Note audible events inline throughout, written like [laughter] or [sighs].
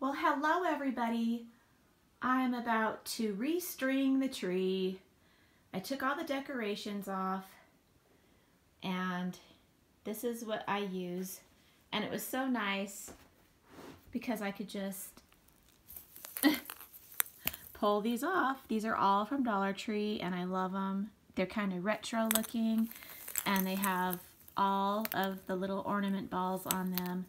Well, hello everybody. I'm about to restring the tree. I took all the decorations off and this is what I use. And it was so nice because I could just [laughs] pull these off. These are all from Dollar Tree and I love them. They're kind of retro looking and they have all of the little ornament balls on them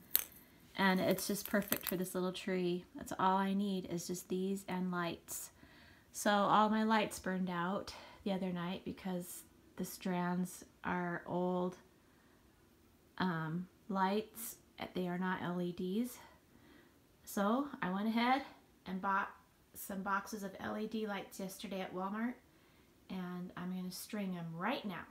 and it's just perfect for this little tree. That's all I need is just these and lights. So all my lights burned out the other night because the strands are old um, lights. They are not LEDs. So I went ahead and bought some boxes of LED lights yesterday at Walmart and I'm going to string them right now.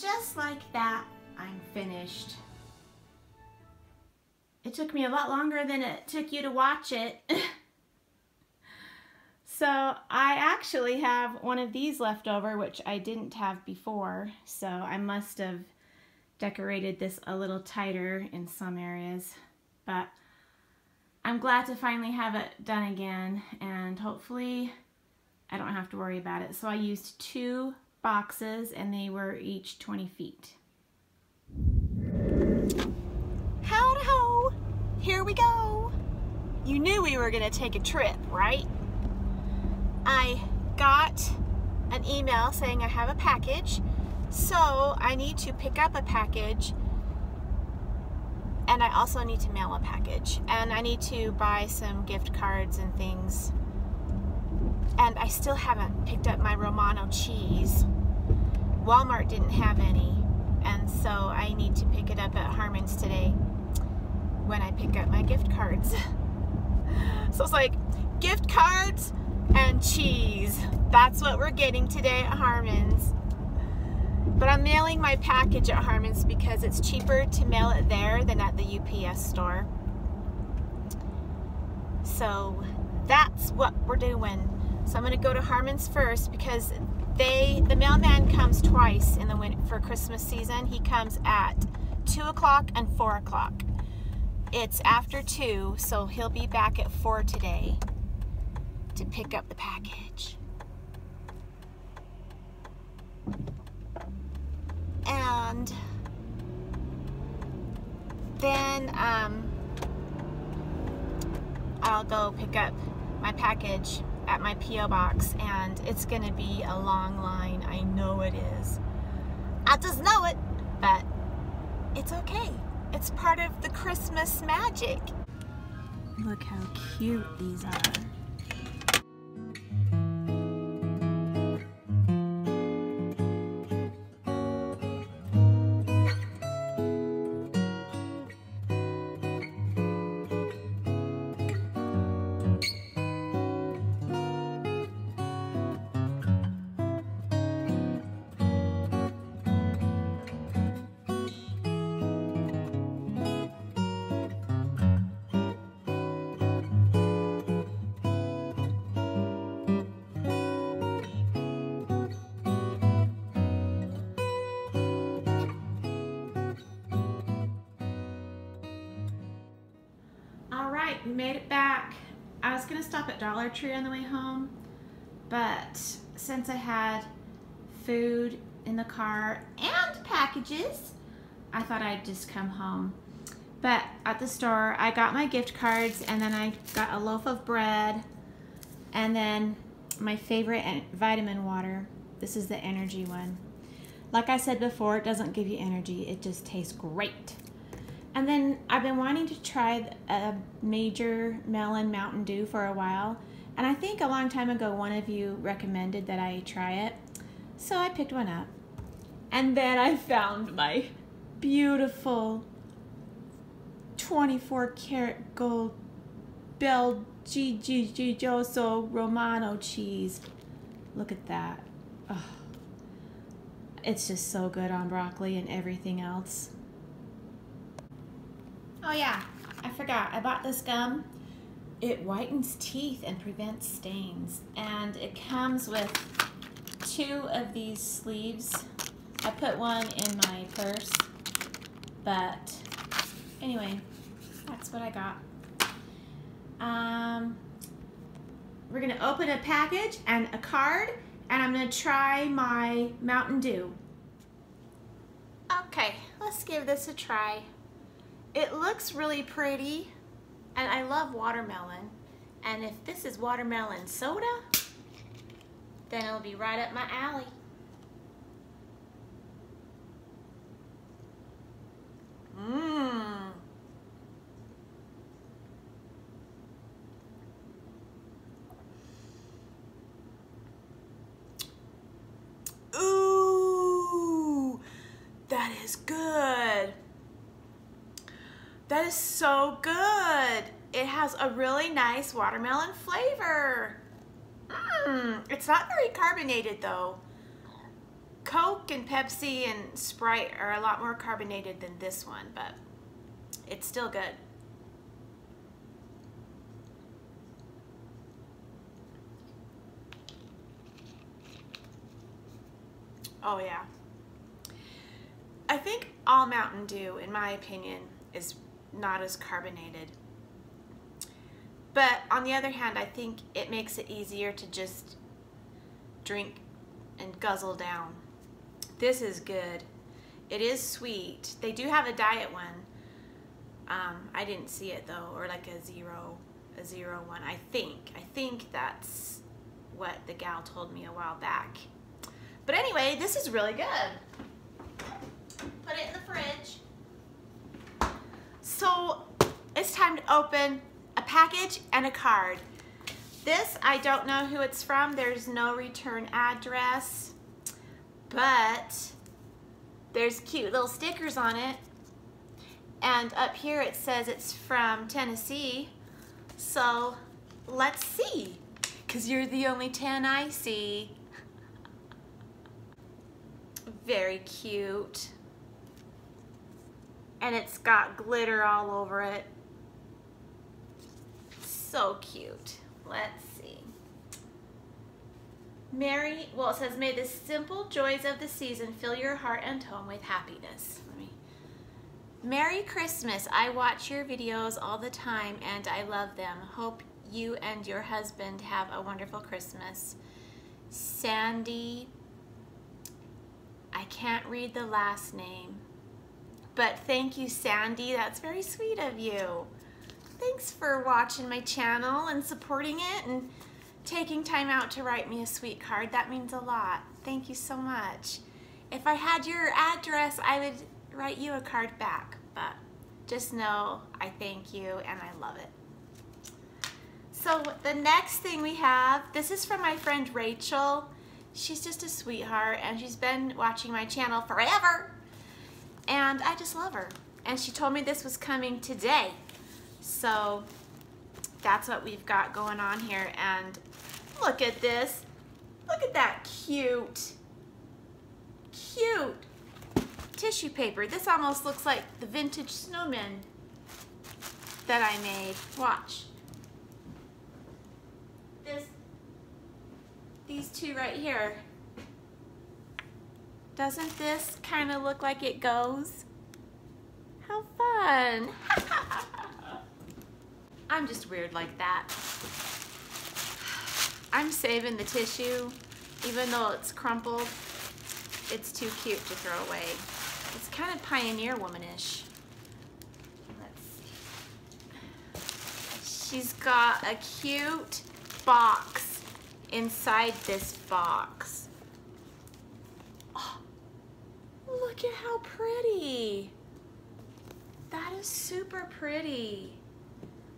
Just like that, I'm finished. It took me a lot longer than it took you to watch it. [laughs] so I actually have one of these left over, which I didn't have before. So I must have decorated this a little tighter in some areas. But I'm glad to finally have it done again. And hopefully I don't have to worry about it. So I used two boxes and they were each 20 feet. Howdy ho! Here we go! You knew we were gonna take a trip, right? I got an email saying I have a package, so I need to pick up a package and I also need to mail a package and I need to buy some gift cards and things and I still haven't picked up my Romano cheese. Walmart didn't have any, and so I need to pick it up at Harmon's today when I pick up my gift cards. [laughs] so it's like gift cards and cheese. That's what we're getting today at Harmon's. But I'm mailing my package at Harmon's because it's cheaper to mail it there than at the UPS store. So that's what we're doing. So I'm going to go to Harmon's first because they the mailman comes twice in the for Christmas season. He comes at 2 o'clock and 4 o'clock. It's after 2, so he'll be back at 4 today to pick up the package. And then um, I'll go pick up my package at my P.O. box and it's going to be a long line. I know it is. I just know it, but it's okay. It's part of the Christmas magic. Look how cute these are. Made it back. I was gonna stop at Dollar Tree on the way home, but since I had food in the car and packages, I thought I'd just come home. But at the store, I got my gift cards and then I got a loaf of bread and then my favorite vitamin water. This is the energy one. Like I said before, it doesn't give you energy, it just tastes great. And then I've been wanting to try a major melon Mountain Dew for a while. And I think a long time ago, one of you recommended that I try it. So I picked one up. And then I found my beautiful 24 karat gold Bel Gigioso Romano cheese. Look at that. Oh, it's just so good on broccoli and everything else. Oh yeah, I forgot. I bought this gum. It whitens teeth and prevents stains. And it comes with two of these sleeves. I put one in my purse. But anyway, that's what I got. Um, we're gonna open a package and a card and I'm gonna try my Mountain Dew. Okay, let's give this a try. It looks really pretty and I love watermelon. And if this is watermelon soda, then it'll be right up my alley. Mmm. Ooh, that is good. That is so good. It has a really nice watermelon flavor. Mmm, it's not very carbonated though. Coke and Pepsi and Sprite are a lot more carbonated than this one, but it's still good. Oh yeah. I think all Mountain Dew, in my opinion, is not as carbonated. But on the other hand, I think it makes it easier to just drink and guzzle down. This is good. It is sweet. They do have a diet one. Um, I didn't see it though, or like a zero, a zero one. I think. I think that's what the gal told me a while back. But anyway, this is really good. Put it in the fridge. So it's time to open a package and a card. This, I don't know who it's from. There's no return address, but there's cute little stickers on it. And up here it says it's from Tennessee. So let's see, because you're the only 10 I see. [laughs] Very cute. And it's got glitter all over it. So cute. Let's see. Mary, well it says, may the simple joys of the season fill your heart and home with happiness. Merry Christmas. I watch your videos all the time and I love them. Hope you and your husband have a wonderful Christmas. Sandy, I can't read the last name, but thank you, Sandy. That's very sweet of you. Thanks for watching my channel and supporting it and taking time out to write me a sweet card. That means a lot. Thank you so much. If I had your address, I would write you a card back, but just know I thank you and I love it. So the next thing we have, this is from my friend Rachel. She's just a sweetheart and she's been watching my channel forever and I just love her. And she told me this was coming today. So that's what we've got going on here. And look at this. Look at that cute, cute tissue paper. This almost looks like the vintage snowman that I made. Watch. This, these two right here. Doesn't this kind of look like it goes? How fun. [laughs] I'm just weird like that. I'm saving the tissue, even though it's crumpled. It's too cute to throw away. It's kind of pioneer womanish. Let's she's got a cute box inside this box. Oh, look at how pretty. That is super pretty.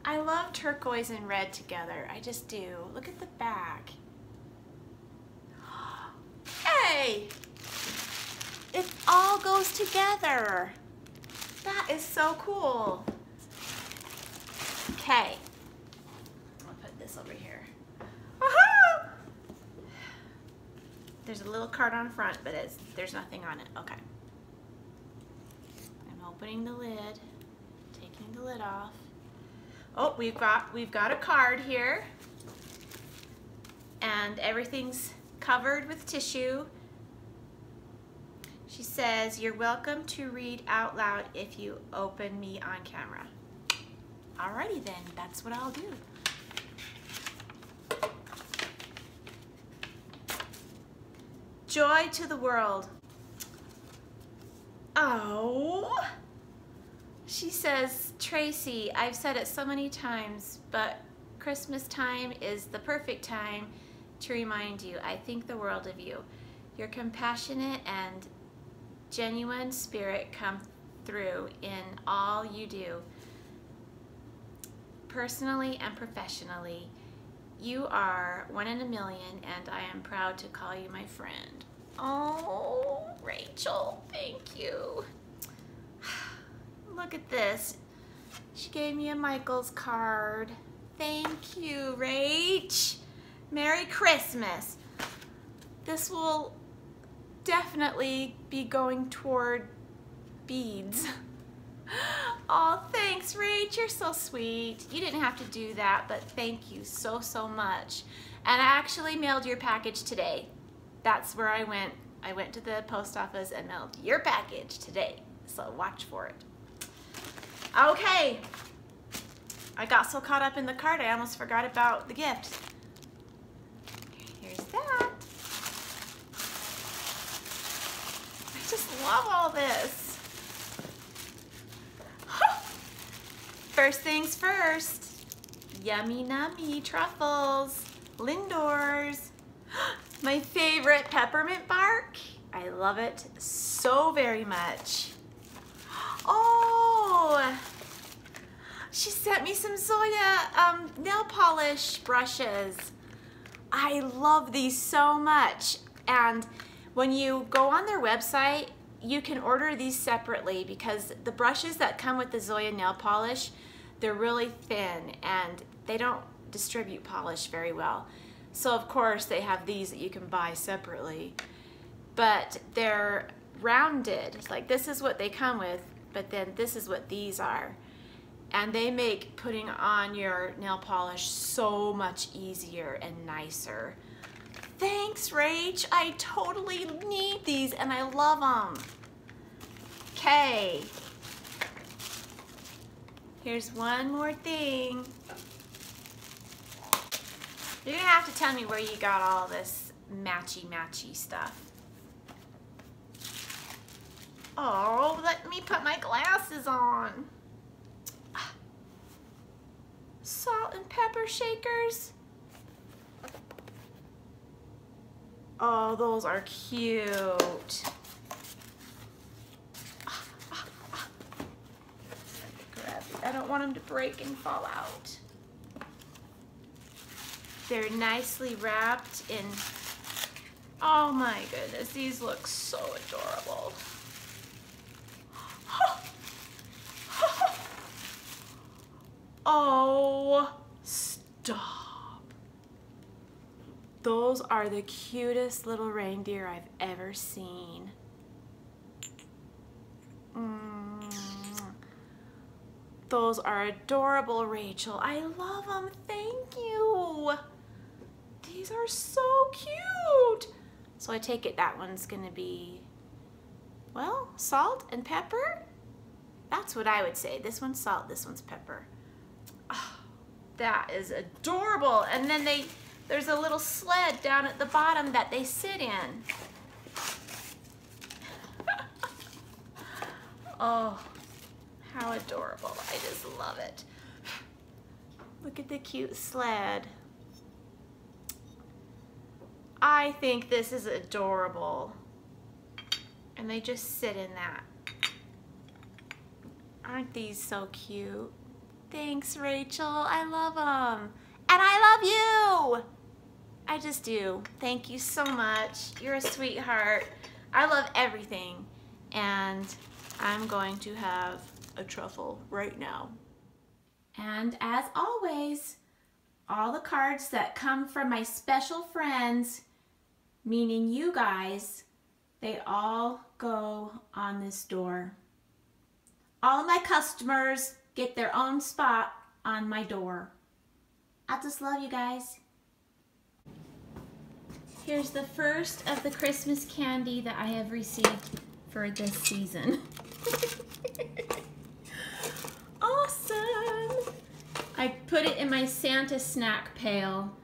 I love turquoise and red together. I just do. Look at the back. [gasps] Hey! It all goes together. That is so cool. Okay. I'll put this over here. [laughs] There's a little card on front, but it's there's nothing on it. Okay. Opening the lid, taking the lid off. Oh, we've got we've got a card here. And everything's covered with tissue. She says, you're welcome to read out loud if you open me on camera. Alrighty then, that's what I'll do. Joy to the world. Oh. She says, Traci, I've said it so many times, but Christmas time is the perfect time to remind you, I think the world of you. Your compassionate and genuine spirit come through in all you do, personally and professionally. You are one in a million, and I am proud to call you my friend. Oh, Rachel, thank you. Look at this. She gave me a Michael's card. Thank you, Rach. Merry Christmas. This will definitely be going toward beads. [laughs] Oh, thanks, Rach. You're so sweet. You didn't have to do that, but thank you so, so much. And I actually mailed your package today. That's where I went. I went to the post office and mailed your package today. So watch for it. Okay. I got so caught up in the card, I almost forgot about the gift. Here's that. I just love all this. [laughs] First things first, yummy nummy truffles, Lindors. [gasps] My favorite peppermint bark. I love it so very much. [gasps] Oh, she sent me some Zoya um, nail polish brushes. I love these so much. And when you go on their website, you can order these separately because the brushes that come with the Zoya nail polish, they're really thin and they don't distribute polish very well. So of course they have these that you can buy separately, but they're rounded. Like this is what they come with, but then this is what these are. And they make putting on your nail polish so much easier and nicer. Thanks, Rach. I totally need these and I love them. Okay. Here's one more thing. You're gonna have to tell me where you got all this matchy-matchy stuff. Oh, let me put my glasses on. Salt and pepper shakers. Oh, those are cute. I don't want them to break and fall out. They're nicely wrapped in, oh my goodness, these look so adorable. [laughs] Oh, stop. Those are the cutest little reindeer I've ever seen. Mm. Those are adorable, Rachel. I love them. Thank you. These are so cute. So I take it that one's going to be, well, salt and pepper? That's what I would say. This one's salt, this one's pepper. Oh, that is adorable. And then they, there's a little sled down at the bottom that they sit in. [laughs] oh, how adorable. I just love it. Look at the cute sled. I think this is adorable. And they just sit in that. Aren't these so cute? Thanks, Rachel. I love them. And I love you. I just do. Thank you so much. You're a sweetheart. I love everything. And I'm going to have a truffle right now. And as always, all the cards that come from my special friends, meaning you guys, they all go on this door. All my customers get their own spot on my door. I just love you guys. Here's the first of the Christmas candy that I have received for this season. [laughs] awesome! I put it in my Santa snack pail.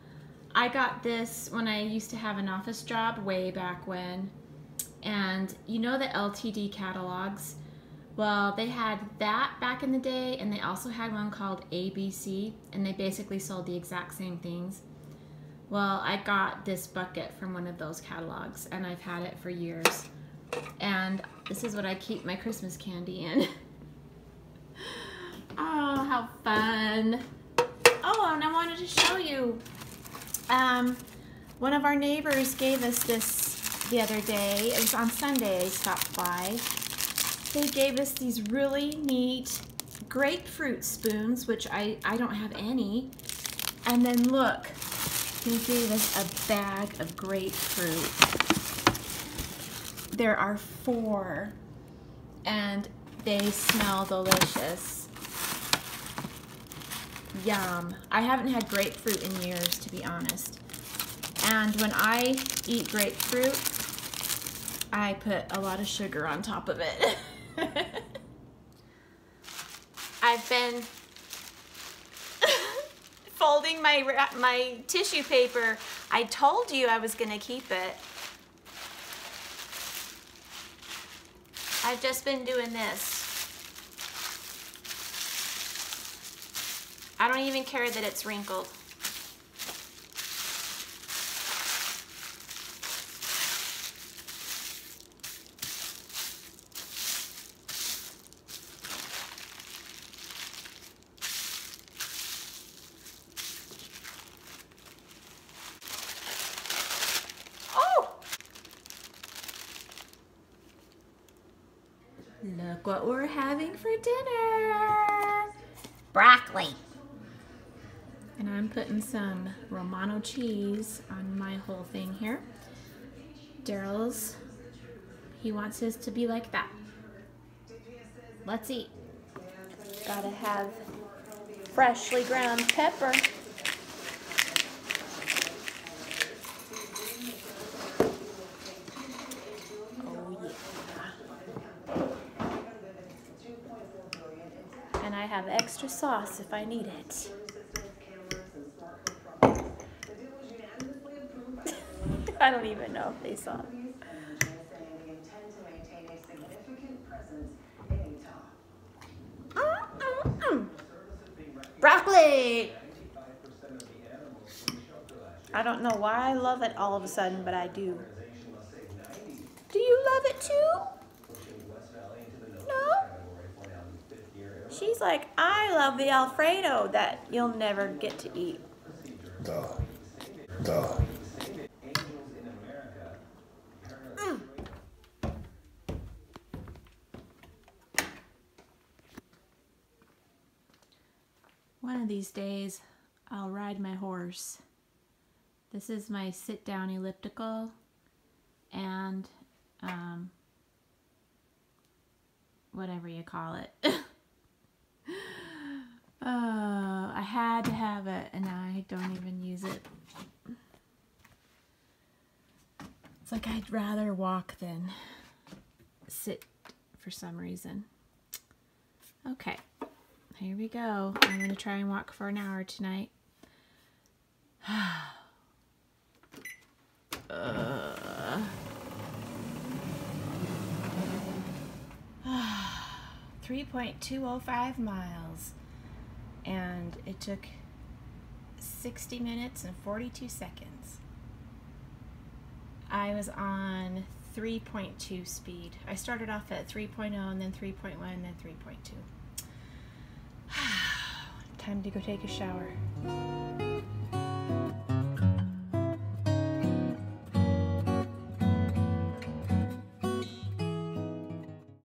I got this when I used to have an office job way back when. And you know the LTD catalogs? Well, they had that back in the day, and they also had one called ABC, and they basically sold the exact same things. Well, I got this bucket from one of those catalogs and I've had it for years. And this is what I keep my Christmas candy in. [laughs] oh, how fun. Oh, and I wanted to show you. Um, one of our neighbors gave us this the other day. It was on Sunday, I stopped by. They gave us these really neat grapefruit spoons, which I, I don't have any. And then look, they gave us a bag of grapefruit. There are four, and they smell delicious. Yum. I haven't had grapefruit in years, to be honest. And when I eat grapefruit, I put a lot of sugar on top of it. [laughs] I've been [laughs] folding my, my tissue paper. I told you I was going to keep it. I've just been doing this. I don't even care that it's wrinkled. Look what we're having for dinner. Broccoli. And I'm putting some Romano cheese on my whole thing here. Daryl's, he wants his to be like that. Let's eat. Gotta have freshly ground pepper. I have extra sauce if I need it. [laughs] I don't even know if they saw. Broccoli! I don't know why I love it all of a sudden, but I do. Do you love it too? She's like, I love the Alfredo that you'll never get to eat. Duh. Duh. Mm. One of these days, I'll ride my horse. This is my sit-down elliptical, and um, whatever you call it. [laughs] Uh, I had to have it and I don't even use it. It's like I'd rather walk than sit for some reason. Okay, here we go. I'm going to try and walk for an hour tonight. [sighs] uh. [sighs] 3.205 miles and it took 60 minutes and 42 seconds. I was on 3.2 speed. I started off at 3.0 and then 3.1 and then 3.2. [sighs] Time to go take a shower.